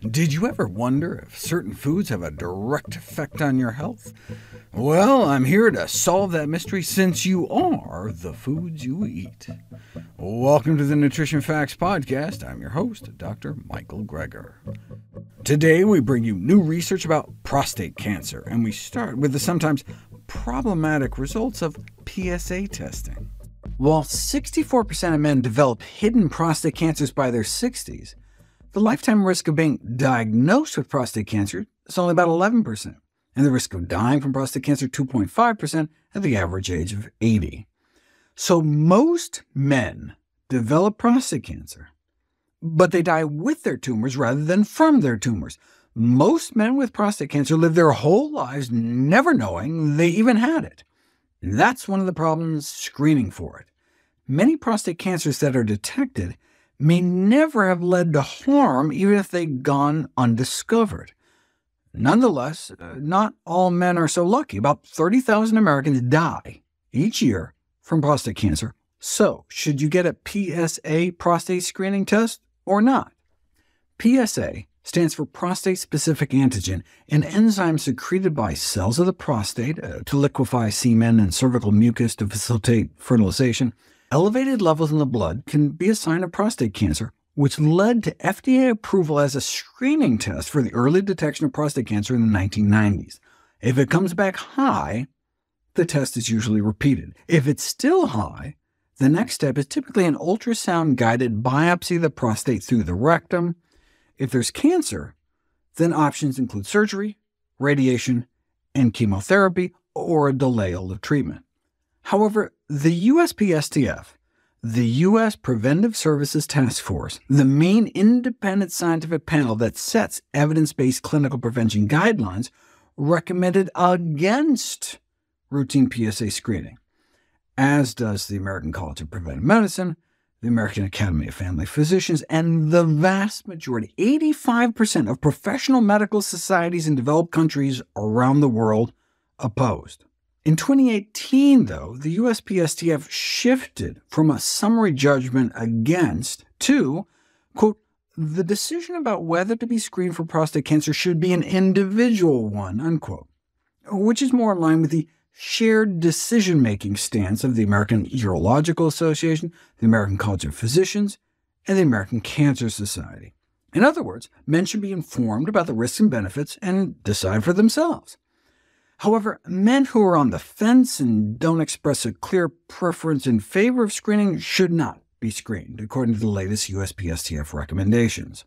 Did you ever wonder if certain foods have a direct effect on your health? Well, I'm here to solve that mystery since you are the foods you eat. Welcome to the Nutrition Facts Podcast. I'm your host, Dr. Michael Greger. Today we bring you new research about prostate cancer, and we start with the sometimes problematic results of PSA testing. While 64% of men develop hidden prostate cancers by their 60s, the lifetime risk of being diagnosed with prostate cancer is only about 11%, and the risk of dying from prostate cancer 2.5% at the average age of 80. So most men develop prostate cancer, but they die with their tumors rather than from their tumors. Most men with prostate cancer live their whole lives never knowing they even had it. That's one of the problems screening for it. Many prostate cancers that are detected may never have led to harm even if they'd gone undiscovered. Nonetheless, uh, not all men are so lucky. About 30,000 Americans die each year from prostate cancer. So, should you get a PSA prostate screening test or not? PSA stands for prostate-specific antigen, an enzyme secreted by cells of the prostate uh, to liquefy semen and cervical mucus to facilitate fertilization. Elevated levels in the blood can be a sign of prostate cancer, which led to FDA approval as a screening test for the early detection of prostate cancer in the 1990s. If it comes back high, the test is usually repeated. If it's still high, the next step is typically an ultrasound-guided biopsy of the prostate through the rectum. If there's cancer, then options include surgery, radiation, and chemotherapy, or a delay of treatment. However, the USPSTF, the U.S. Preventive Services Task Force, the main independent scientific panel that sets evidence-based clinical prevention guidelines, recommended against routine PSA screening, as does the American College of Preventive Medicine, the American Academy of Family Physicians, and the vast majority, 85% of professional medical societies in developed countries around the world, opposed. In 2018, though, the USPSTF shifted from a summary judgment against to, quote, the decision about whether to be screened for prostate cancer should be an individual one, unquote, which is more in line with the shared decision-making stance of the American Urological Association, the American College of Physicians, and the American Cancer Society. In other words, men should be informed about the risks and benefits and decide for themselves. However, men who are on the fence and don't express a clear preference in favor of screening should not be screened, according to the latest USPSTF recommendations.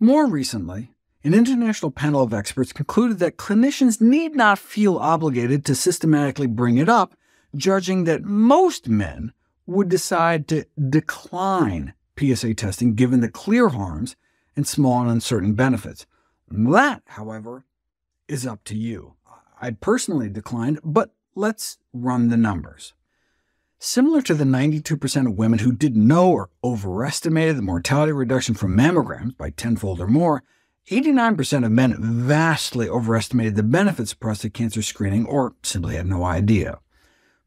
More recently, an international panel of experts concluded that clinicians need not feel obligated to systematically bring it up, judging that most men would decide to decline PSA testing given the clear harms and small and uncertain benefits. That, however, is up to you. I'd personally declined, but let's run the numbers. Similar to the 92% of women who didn't know or overestimated the mortality reduction from mammograms by tenfold or more, 89% of men vastly overestimated the benefits of prostate cancer screening or simply had no idea.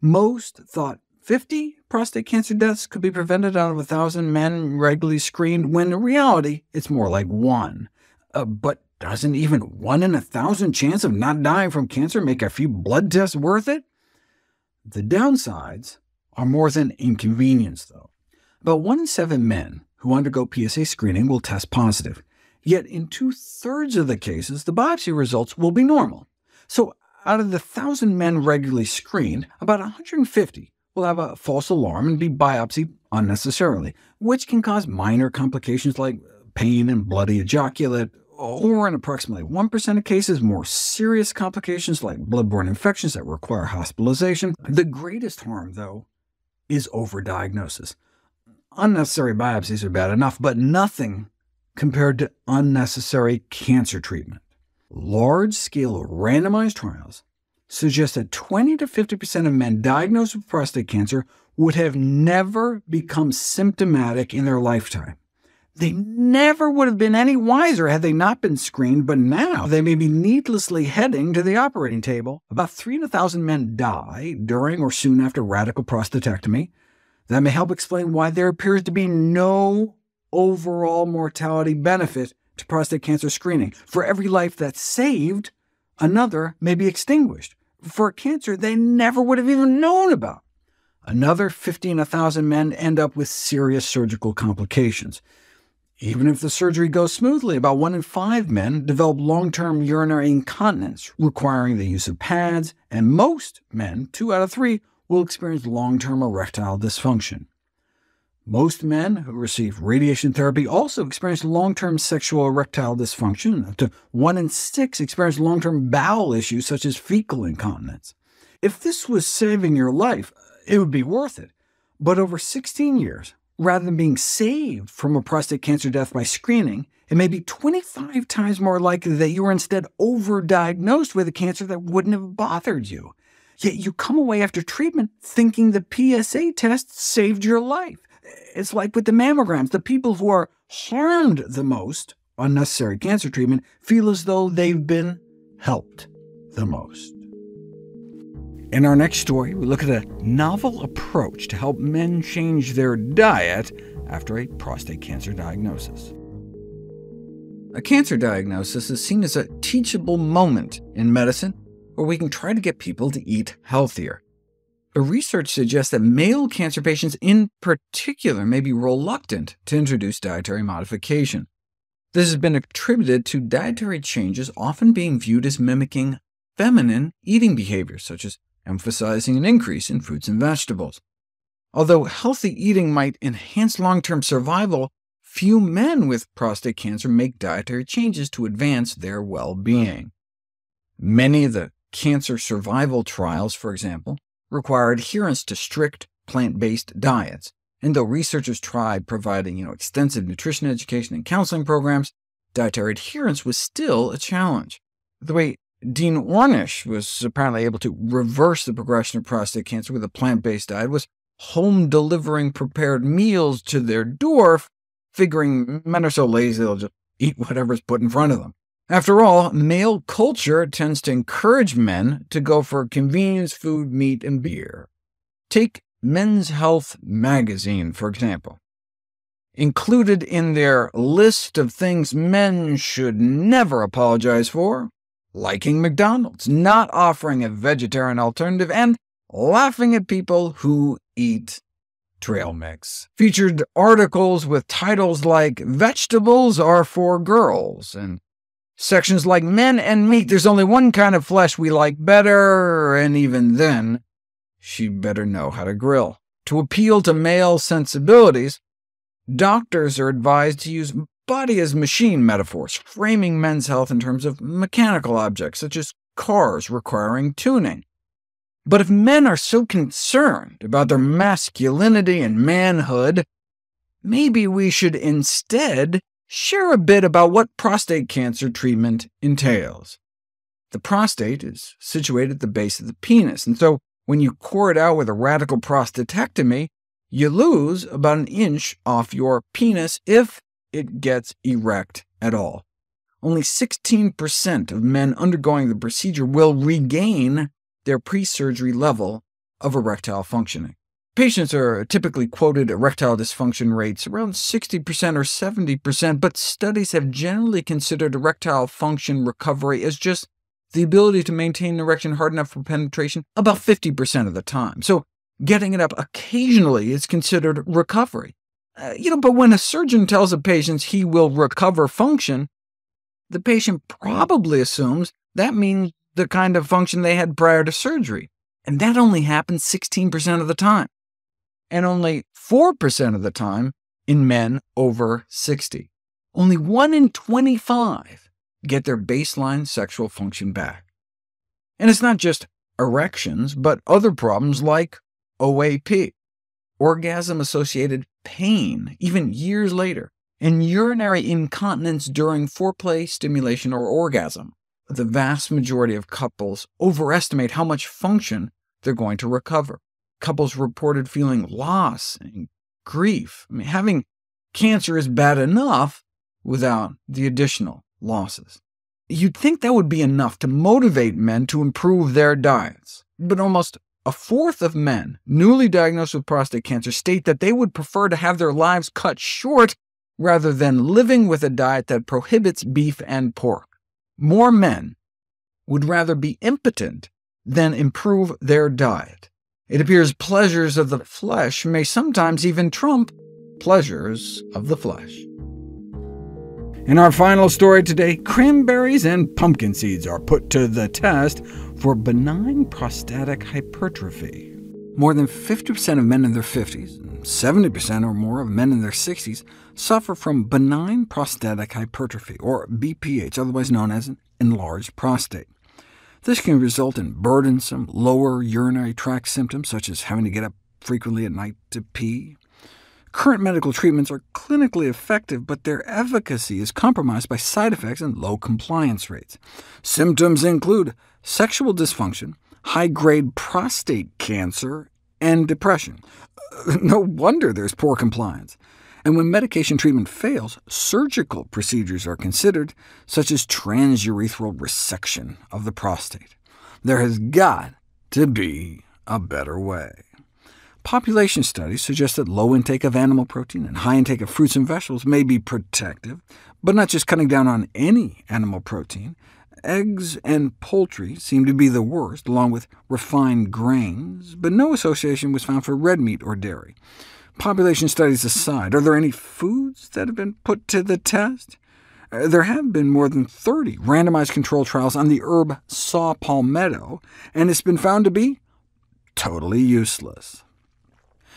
Most thought 50 prostate cancer deaths could be prevented out of 1,000 men regularly screened, when in reality it's more like one. Uh, but doesn't even one in a thousand chance of not dying from cancer make a few blood tests worth it? The downsides are more than inconvenience, though. About one in seven men who undergo PSA screening will test positive, yet in two-thirds of the cases the biopsy results will be normal. So out of the 1,000 men regularly screened, about 150 will have a false alarm and be biopsied unnecessarily, which can cause minor complications like pain and bloody ejaculate, or in approximately 1% of cases, more serious complications like bloodborne infections that require hospitalization. The greatest harm, though, is overdiagnosis. Unnecessary biopsies are bad enough, but nothing compared to unnecessary cancer treatment. Large-scale randomized trials suggest that 20 to 50% of men diagnosed with prostate cancer would have never become symptomatic in their lifetime. They never would have been any wiser had they not been screened, but now they may be needlessly heading to the operating table. About 300,000 men die during or soon after radical prostatectomy. That may help explain why there appears to be no overall mortality benefit to prostate cancer screening. For every life that's saved, another may be extinguished for a cancer they never would have even known about. Another 50 in 1,000 men end up with serious surgical complications. Even if the surgery goes smoothly, about 1 in 5 men develop long-term urinary incontinence, requiring the use of pads, and most men, 2 out of 3, will experience long-term erectile dysfunction. Most men who receive radiation therapy also experience long-term sexual erectile dysfunction. Up to 1 in 6 experience long-term bowel issues such as fecal incontinence. If this was saving your life, it would be worth it. But over 16 years, rather than being saved from a prostate cancer death by screening, it may be 25 times more likely that you were instead overdiagnosed with a cancer that wouldn't have bothered you. Yet you come away after treatment thinking the PSA test saved your life. It's like with the mammograms. The people who are harmed the most, unnecessary cancer treatment, feel as though they've been helped the most. In our next story, we look at a novel approach to help men change their diet after a prostate cancer diagnosis. A cancer diagnosis is seen as a teachable moment in medicine where we can try to get people to eat healthier. But research suggests that male cancer patients in particular may be reluctant to introduce dietary modification. This has been attributed to dietary changes often being viewed as mimicking feminine eating behaviors, such as emphasizing an increase in fruits and vegetables. Although healthy eating might enhance long-term survival, few men with prostate cancer make dietary changes to advance their well-being. Many of the cancer survival trials, for example, require adherence to strict plant-based diets, and though researchers tried providing you know, extensive nutrition education and counseling programs, dietary adherence was still a challenge. The way Dean Ornish was apparently able to reverse the progression of prostate cancer with a plant-based diet was home-delivering prepared meals to their door, figuring men are so lazy they'll just eat whatever's put in front of them. After all, male culture tends to encourage men to go for convenience food, meat, and beer. Take Men's Health magazine, for example. Included in their list of things men should never apologize for, liking McDonald's, not offering a vegetarian alternative, and laughing at people who eat trail mix. Featured articles with titles like Vegetables are for Girls, and Sections like men and meat, there's only one kind of flesh we like better, and even then, she better know how to grill. To appeal to male sensibilities, doctors are advised to use body as machine metaphors, framing men's health in terms of mechanical objects, such as cars requiring tuning. But if men are so concerned about their masculinity and manhood, maybe we should instead share a bit about what prostate cancer treatment entails. The prostate is situated at the base of the penis, and so when you core it out with a radical prostatectomy, you lose about an inch off your penis if it gets erect at all. Only 16% of men undergoing the procedure will regain their pre-surgery level of erectile functioning. Patients are typically quoted erectile dysfunction rates around 60% or 70%, but studies have generally considered erectile function recovery as just the ability to maintain an erection hard enough for penetration about 50% of the time. So getting it up occasionally is considered recovery. Uh, you know, but when a surgeon tells a patient he will recover function, the patient probably assumes that means the kind of function they had prior to surgery, and that only happens 16% of the time and only 4% of the time in men over 60. Only 1 in 25 get their baseline sexual function back. And it's not just erections, but other problems like OAP, orgasm-associated pain, even years later, and urinary incontinence during foreplay, stimulation, or orgasm. The vast majority of couples overestimate how much function they're going to recover couples reported feeling loss and grief. I mean, having cancer is bad enough without the additional losses. You'd think that would be enough to motivate men to improve their diets, but almost a fourth of men newly diagnosed with prostate cancer state that they would prefer to have their lives cut short rather than living with a diet that prohibits beef and pork. More men would rather be impotent than improve their diet. It appears pleasures of the flesh may sometimes even trump pleasures of the flesh. In our final story today, cranberries and pumpkin seeds are put to the test for benign prostatic hypertrophy. More than 50% of men in their 50s, and 70% or more of men in their 60s, suffer from benign prostatic hypertrophy, or BPH, otherwise known as an enlarged prostate. This can result in burdensome lower urinary tract symptoms, such as having to get up frequently at night to pee. Current medical treatments are clinically effective, but their efficacy is compromised by side effects and low compliance rates. Symptoms include sexual dysfunction, high-grade prostate cancer, and depression. No wonder there's poor compliance. And when medication treatment fails, surgical procedures are considered, such as transurethral resection of the prostate. There has got to be a better way. Population studies suggest that low intake of animal protein and high intake of fruits and vegetables may be protective, but not just cutting down on any animal protein. Eggs and poultry seem to be the worst, along with refined grains, but no association was found for red meat or dairy. Population studies aside, are there any foods that have been put to the test? Uh, there have been more than 30 randomized control trials on the herb saw palmetto, and it's been found to be totally useless.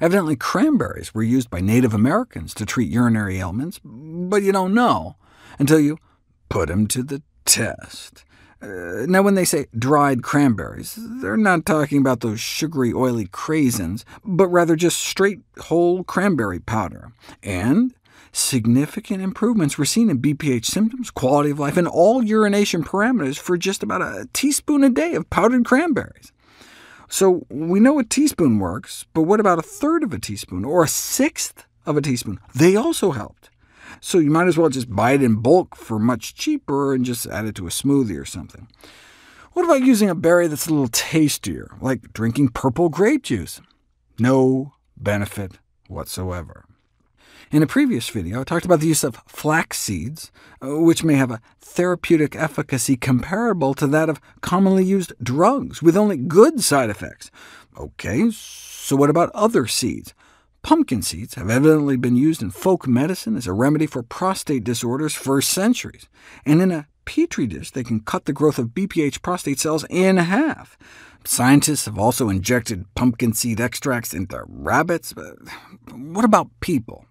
Evidently, cranberries were used by Native Americans to treat urinary ailments, but you don't know until you put them to the test. Uh, now, when they say dried cranberries, they're not talking about those sugary, oily craisins, but rather just straight whole cranberry powder. And significant improvements were seen in BPH symptoms, quality of life, and all urination parameters for just about a teaspoon a day of powdered cranberries. So we know a teaspoon works, but what about a third of a teaspoon, or a sixth of a teaspoon? They also helped so you might as well just buy it in bulk for much cheaper and just add it to a smoothie or something. What about using a berry that's a little tastier, like drinking purple grape juice? No benefit whatsoever. In a previous video, I talked about the use of flax seeds, uh, which may have a therapeutic efficacy comparable to that of commonly used drugs, with only good side effects. OK, so what about other seeds? Pumpkin seeds have evidently been used in folk medicine as a remedy for prostate disorders for centuries, and in a petri dish they can cut the growth of BPH prostate cells in half. Scientists have also injected pumpkin seed extracts into rabbits. But what about people?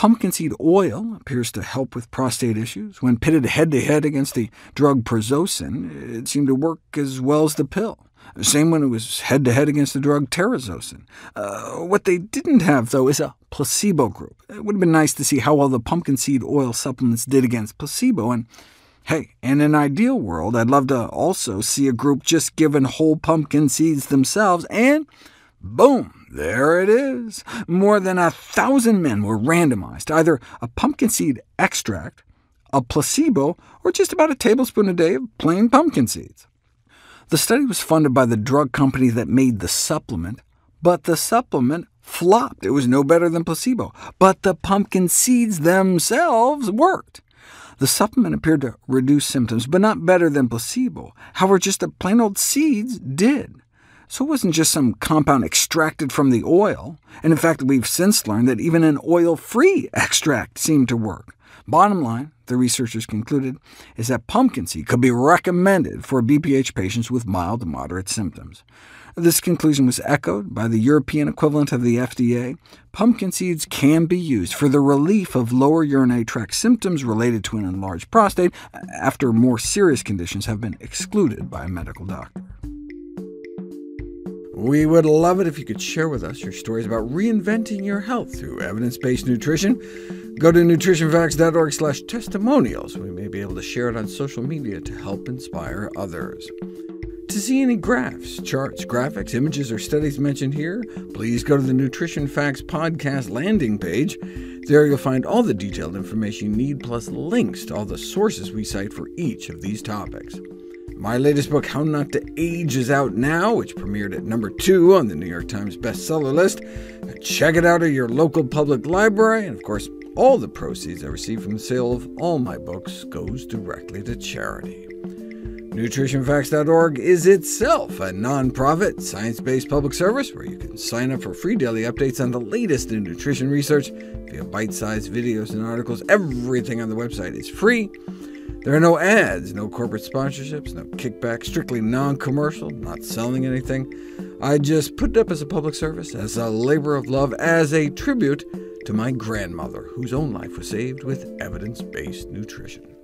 Pumpkin seed oil appears to help with prostate issues. When pitted head-to-head -head against the drug prazosin, it seemed to work as well as the pill. Same when it was head-to-head -head against the drug terazosin. Uh, what they didn't have, though, is a placebo group. It would have been nice to see how well the pumpkin seed oil supplements did against placebo, and hey, in an ideal world, I'd love to also see a group just given whole pumpkin seeds themselves, and boom, there it is. More than a thousand men were randomized either a pumpkin seed extract, a placebo, or just about a tablespoon a day of plain pumpkin seeds. The study was funded by the drug company that made the supplement, but the supplement flopped. It was no better than placebo, but the pumpkin seeds themselves worked. The supplement appeared to reduce symptoms, but not better than placebo. However, just the plain old seeds did. So it wasn't just some compound extracted from the oil, and in fact we've since learned that even an oil-free extract seemed to work. Bottom line, the researchers concluded, is that pumpkin seed could be recommended for BPH patients with mild to moderate symptoms. This conclusion was echoed by the European equivalent of the FDA. Pumpkin seeds can be used for the relief of lower urinary tract symptoms related to an enlarged prostate, after more serious conditions have been excluded by a medical doctor. We would love it if you could share with us your stories about reinventing your health through evidence-based nutrition. Go to nutritionfacts.org slash testimonials. We may be able to share it on social media to help inspire others. To see any graphs, charts, graphics, images, or studies mentioned here, please go to the Nutrition Facts podcast landing page. There you'll find all the detailed information you need, plus links to all the sources we cite for each of these topics. My latest book, How Not to Age, is out now, which premiered at number 2 on the New York Times bestseller list. Check it out at your local public library, and of course, All the proceeds I receive from the sale of all my books goes directly to charity. NutritionFacts.org is itself a nonprofit, science-based public service where you can sign up for free daily updates on the latest in nutrition research via bite-sized videos and articles. Everything on the website is free. There are no ads, no corporate sponsorships, no kickbacks, strictly non-commercial, not selling anything. I just put it up as a public service, as a labor of love, as a tribute to my grandmother, whose own life was saved with evidence-based nutrition.